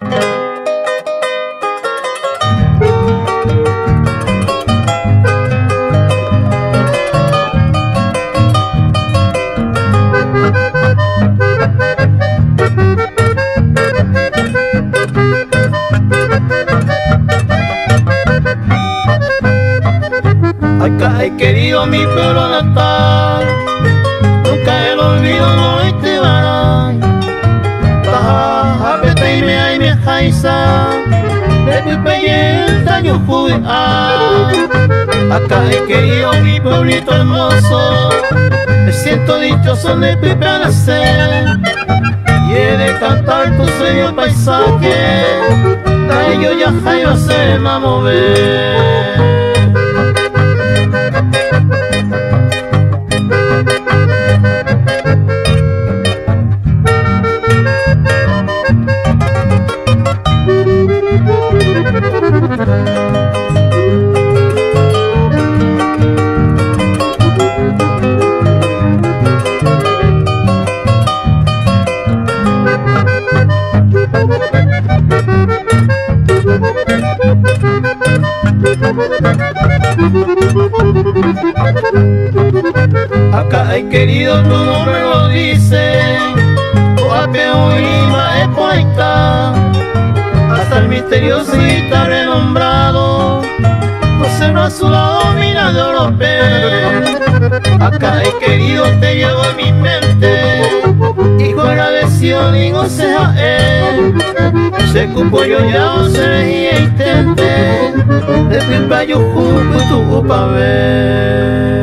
Acá he querido mi pueblo natal Nunca el olvido jaisa De mi peye taño Acá he querido mi pueblito hermoso Me siento dichoso de Pipe a nacer Y he de cantar tu sueño paisaje Da ello ya jayo se me mover Acá hay querido tu nombre lo dice Oapeo Lima es poeta. Hasta el misterioso y renombrado. José no a su lado mira de europeo Acá hay querido te llevo a mi mente. Hijo agradecido digo sea él. Se cupo yo ya se y intente De pipa yo jugo tu pa ver